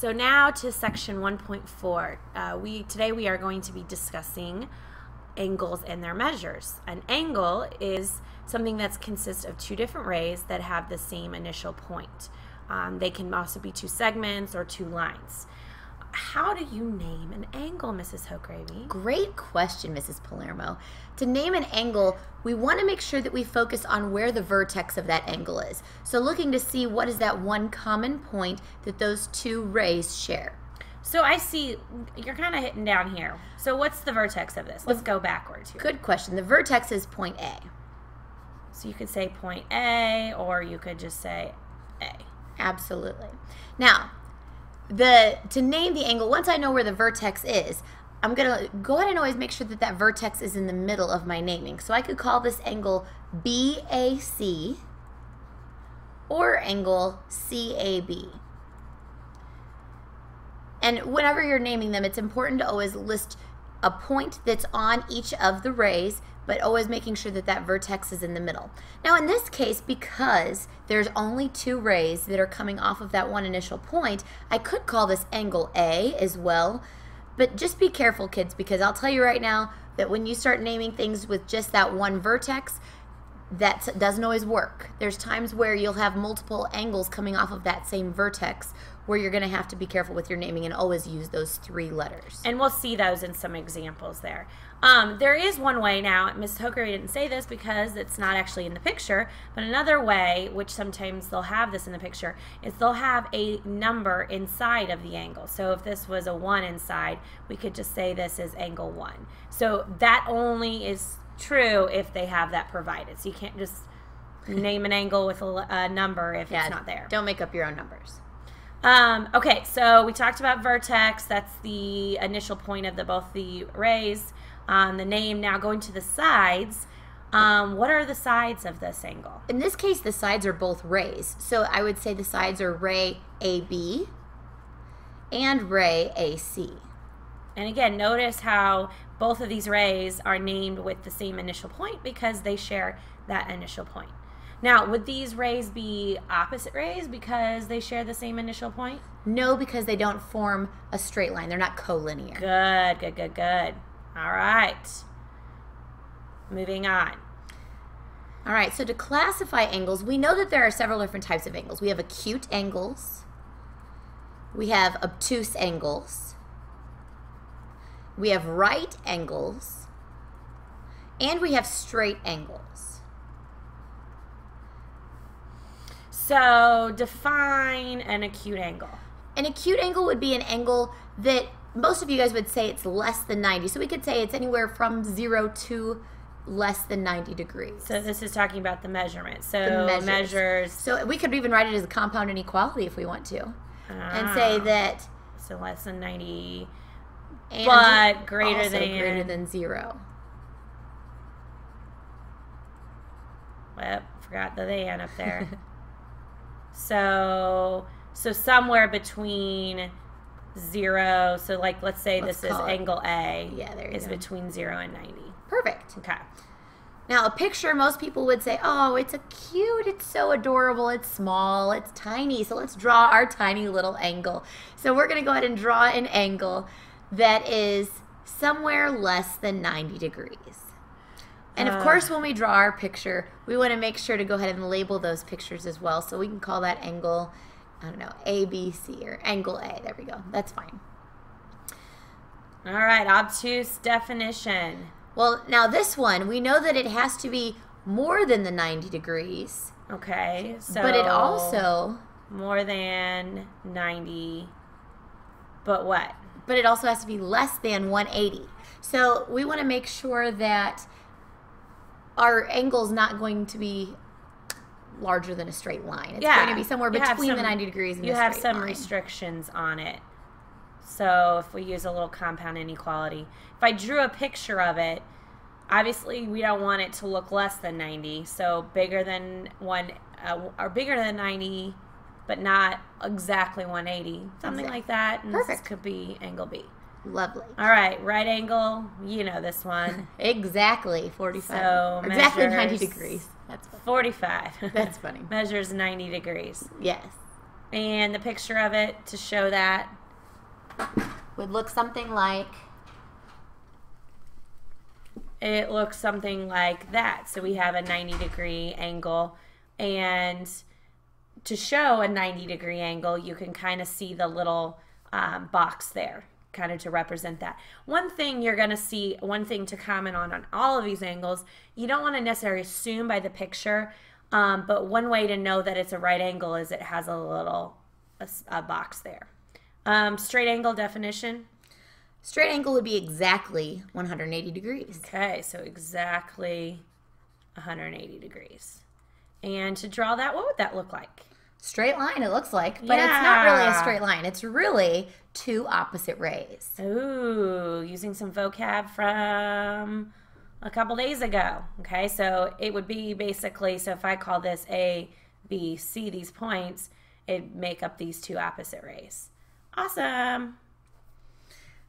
So now to section 1.4. Uh, we today we are going to be discussing angles and their measures. An angle is something that consists of two different rays that have the same initial point. Um, they can also be two segments or two lines. How do you name an angle, Mrs. Hochgrebe? Great question, Mrs. Palermo. To name an angle, we want to make sure that we focus on where the vertex of that angle is. So looking to see what is that one common point that those two rays share. So I see you're kind of hitting down here. So what's the vertex of this? Let's go backwards here. Good question. The vertex is point A. So you could say point A or you could just say A. Absolutely. Now, the to name the angle, once I know where the vertex is, I'm going to go ahead and always make sure that that vertex is in the middle of my naming. So I could call this angle BAC or angle CAB. And whenever you're naming them, it's important to always list a point that's on each of the rays, but always making sure that that vertex is in the middle. Now in this case, because there's only two rays that are coming off of that one initial point, I could call this angle A as well, but just be careful kids because I'll tell you right now that when you start naming things with just that one vertex, that doesn't always work. There's times where you'll have multiple angles coming off of that same vertex where you're going to have to be careful with your naming and always use those three letters. And we'll see those in some examples there. Um, there is one way now, Ms. Hooker didn't say this because it's not actually in the picture, but another way, which sometimes they'll have this in the picture, is they'll have a number inside of the angle. So if this was a 1 inside, we could just say this is angle 1. So that only is true if they have that provided. So you can't just name an angle with a, a number if yeah, it's not there. Don't make up your own numbers. Um, okay, so we talked about vertex. That's the initial point of the both the rays. Um, the name now going to the sides. Um, what are the sides of this angle? In this case, the sides are both rays. So I would say the sides are ray AB and ray AC. And again, notice how both of these rays are named with the same initial point because they share that initial point. Now, would these rays be opposite rays because they share the same initial point? No, because they don't form a straight line. They're not collinear. Good, good, good, good. All right. Moving on. All right, so to classify angles, we know that there are several different types of angles. We have acute angles. We have obtuse angles. We have right angles. And we have straight angles. So define an acute angle. An acute angle would be an angle that most of you guys would say it's less than 90. So we could say it's anywhere from 0 to less than 90 degrees. So this is talking about the measurement. So the measures. measures. So we could even write it as a compound inequality if we want to. Ah. And say ah. that so less than 90 but greater than greater than 0. Well, forgot the than up there. So so somewhere between zero. So like let's say let's this is angle A. Yeah, there is go. between zero and ninety. Perfect. Okay. Now a picture, most people would say, "Oh, it's a cute. It's so adorable. It's small. It's tiny." So let's draw our tiny little angle. So we're gonna go ahead and draw an angle that is somewhere less than ninety degrees. And of uh, course, when we draw our picture, we want to make sure to go ahead and label those pictures as well. So we can call that angle, I don't know, A, B, C, or angle A. There we go. That's fine. All right, obtuse definition. Well, now this one, we know that it has to be more than the 90 degrees. Okay, so. But it also. More than 90. But what? But it also has to be less than 180. So we want to make sure that our angle is not going to be larger than a straight line. It's yeah. going to be somewhere between some, the 90 degrees and You have some line. restrictions on it. So if we use a little compound inequality, if I drew a picture of it, obviously we don't want it to look less than 90. So bigger than one uh, or bigger than 90, but not exactly 180. Something exactly. like that. And Perfect. could be angle B. Lovely. All right, right angle. You know this one. exactly 45. So exactly 90 degrees. That's funny. 45. That's funny. measures 90 degrees. Yes. And the picture of it to show that would look something like it looks something like that. So we have a 90 degree angle and to show a 90 degree angle, you can kind of see the little um, box there kind of to represent that. One thing you're going to see, one thing to comment on on all of these angles, you don't want to necessarily assume by the picture, um, but one way to know that it's a right angle is it has a little a, a box there. Um, straight angle definition. Straight angle would be exactly 180 degrees. Okay, so exactly 180 degrees. And to draw that, what would that look like? Straight line, it looks like, but yeah. it's not really a straight line. It's really two opposite rays. Ooh, using some vocab from a couple days ago. Okay, so it would be basically so if I call this A, B, C, these points, it make up these two opposite rays. Awesome.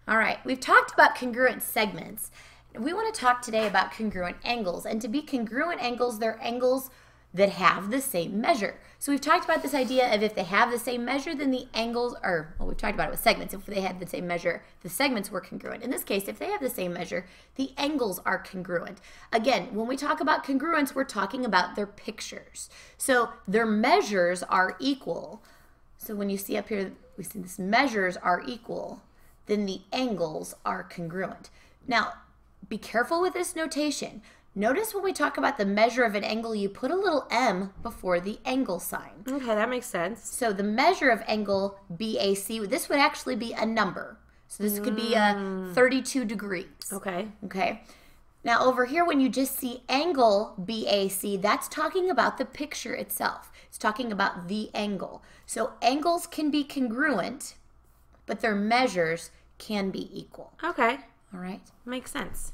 All right, we've talked about congruent segments. We want to talk today about congruent angles. And to be congruent angles, they're angles that have the same measure. So we've talked about this idea of if they have the same measure, then the angles are, well, we've talked about it with segments. If they had the same measure, the segments were congruent. In this case, if they have the same measure, the angles are congruent. Again, when we talk about congruence, we're talking about their pictures. So their measures are equal. So when you see up here, we see this measures are equal, then the angles are congruent. Now, be careful with this notation. Notice when we talk about the measure of an angle, you put a little m before the angle sign. Okay, that makes sense. So the measure of angle BAC, this would actually be a number. So this could be a mm. 32 degrees. Okay. Okay. Now over here, when you just see angle BAC, that's talking about the picture itself. It's talking about the angle. So angles can be congruent, but their measures can be equal. Okay. All right. Makes sense.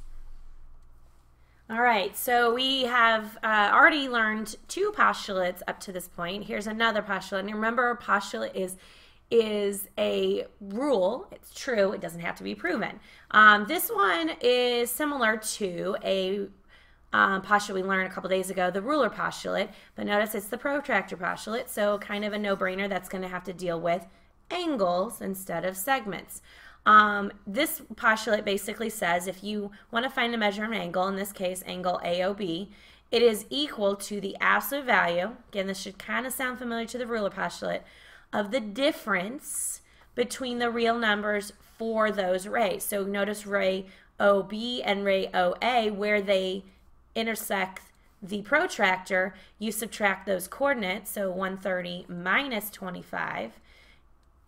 All right, so we have uh, already learned two postulates up to this point. Here's another postulate. And remember, a postulate is is a rule. It's true. It doesn't have to be proven. Um, this one is similar to a um, postulate we learned a couple days ago, the ruler postulate. But notice it's the protractor postulate, so kind of a no-brainer. That's going to have to deal with angles instead of segments. Um, this postulate basically says if you want to find a measure of an angle, in this case angle AOB, it is equal to the absolute value, again this should kind of sound familiar to the ruler postulate, of the difference between the real numbers for those rays. So notice ray OB and ray OA where they intersect the protractor, you subtract those coordinates, so 130 minus 25,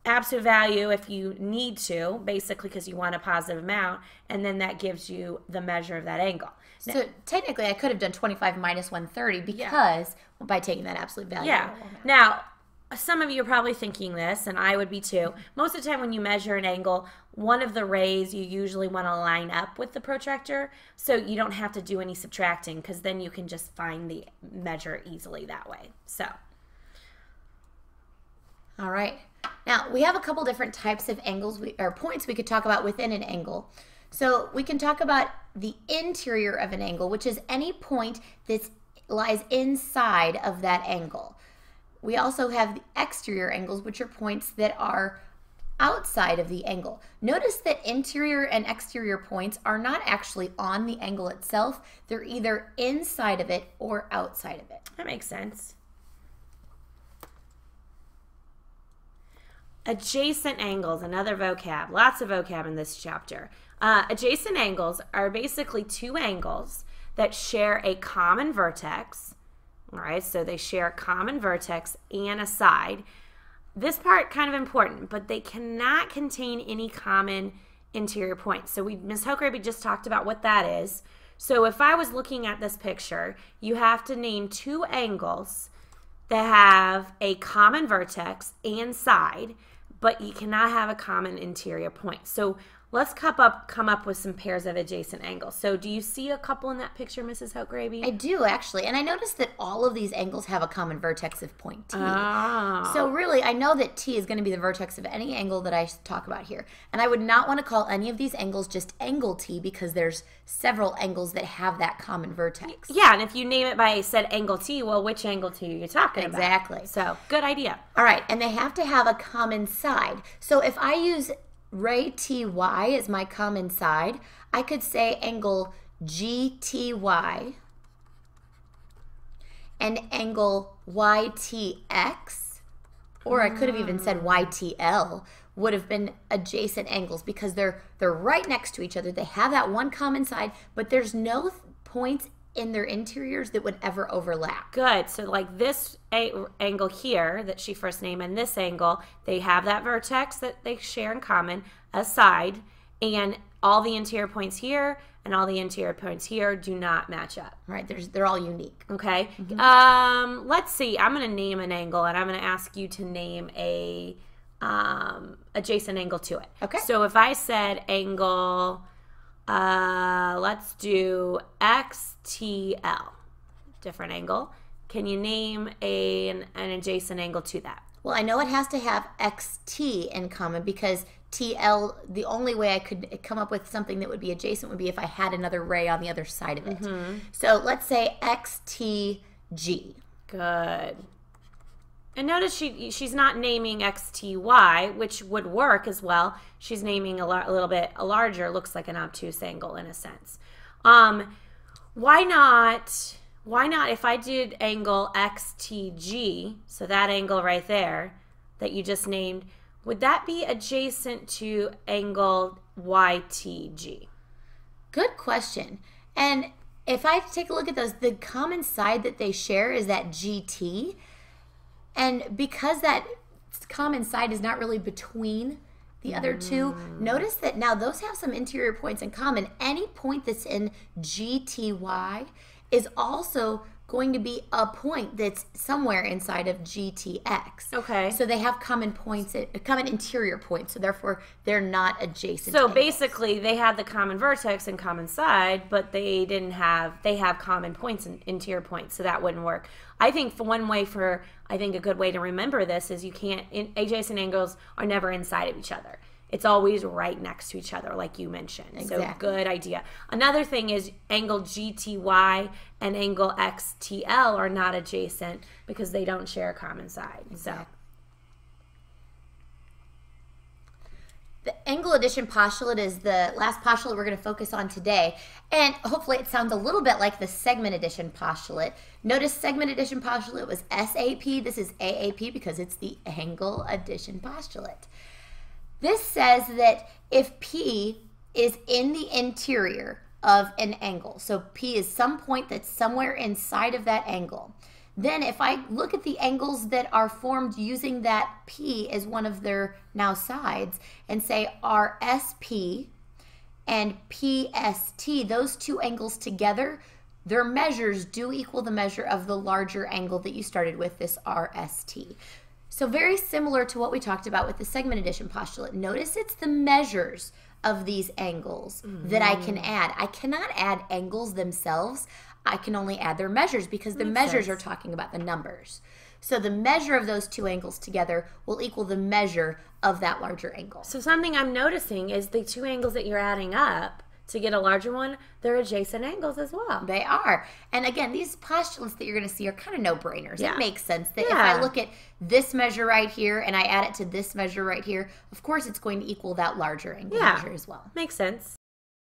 absolute value if you need to, basically because you want a positive amount, and then that gives you the measure of that angle. So now, technically, I could have done 25 minus 130 because yeah. by taking that absolute value. Yeah. Now, some of you are probably thinking this, and I would be too. Most of the time, when you measure an angle, one of the rays you usually want to line up with the protractor so you don't have to do any subtracting because then you can just find the measure easily that way. So, all right. Now, we have a couple different types of angles we, or points we could talk about within an angle. So we can talk about the interior of an angle, which is any point that lies inside of that angle. We also have the exterior angles, which are points that are outside of the angle. Notice that interior and exterior points are not actually on the angle itself. They're either inside of it or outside of it. That makes sense. Adjacent angles, another vocab, lots of vocab in this chapter. Uh, adjacent angles are basically two angles that share a common vertex. Right, so they share a common vertex and a side. This part kind of important, but they cannot contain any common interior points. So we, Ms. Hoker, just talked about what that is. So if I was looking at this picture, you have to name two angles that have a common vertex and side, but you cannot have a common interior point. So let's come up come up with some pairs of adjacent angles. So do you see a couple in that picture, Mrs. Hochgrebe? I do actually, and I noticed that all of these angles have a common vertex of point T. Ah. So really, I know that T is going to be the vertex of any angle that I talk about here. And I would not want to call any of these angles just angle T because there's several angles that have that common vertex. yeah, and if you name it by said angle T, well, which angle T are you talking about? Exactly. So good idea. All right, and they have to have a common side. So if I use ray TY is my common side, I could say angle GTY and angle YTX, or I could have even said YTL, would have been adjacent angles because they're they're right next to each other. They have that one common side, but there's no points in their interiors that would ever overlap. Good. So like this a- angle here that she first named and this angle, they have that vertex that they share in common, a side, and all the interior points here and all the interior points here do not match up. Right? There's they're all unique. Okay. Um, let's see. I'm going to name an angle and I'm going to ask you to name a um, adjacent angle to it. Okay. So if I said angle, uh, let's do XTL, different angle. Can you name a, an, an adjacent angle to that? Well, I know it has to have XT in common because TL, the only way I could come up with something that would be adjacent would be if I had another ray on the other side of it. So let's say XTG. Good. And notice she she's not naming XTY, which would work as well. She's naming a, a little bit a larger, looks like an obtuse angle in a sense. Um, why not? Why not? If I did angle XTG, so that angle right there that you just named, would that be adjacent to angle YTG? Good question. And if I take a look at those, the common side that they share is that GT. And because that common side is not really between the other two, mm. notice that now those have some interior points in common. Any point that's in GTY is also going to be a point that's somewhere inside of GTX. Okay. So they have common points, uh, common interior points. So therefore, they're not adjacent. So angles. basically, they had the common vertex and common side, but they didn't have they have common points and interior points, so that wouldn't work. I think for one way for I think a good way to remember this is you can't in, adjacent angles are never inside of each other. It's always right next to each other, like you mentioned. So good idea. Another thing is angle GTY and angle XTL are not adjacent because they don't share a common side. So The angle addition postulate is the last postulate we're going to focus on today. And hopefully it sounds a little bit like the segment addition postulate. Notice segment addition postulate was SAP. This is AAP because it's the angle addition postulate. This says that if P is in the interior of an angle, so P is some point that's somewhere inside of that angle, then if I look at the angles that are formed using that P as one of their now sides and say RSP and PST, those two angles together, their measures do equal the measure of the larger angle that you started with, this RST. So, very similar to what we talked about with the segment addition postulate. Notice it's the measures of these angles that I can mm. add. I cannot add angles themselves. I can only add their measures because the measures are talking about the numbers. So the measure of those two angles together will equal the measure of that larger angle. So something I'm noticing is the two angles that you're adding up to get a larger one, they're adjacent angles as well. They are. And again, these postulates that you're going to see are kind of no brainers. Yeah. It makes sense that if I look at this measure right here and I add it to this measure right here, of course it's going to equal that larger angle Yeah. measure as well. Makes sense.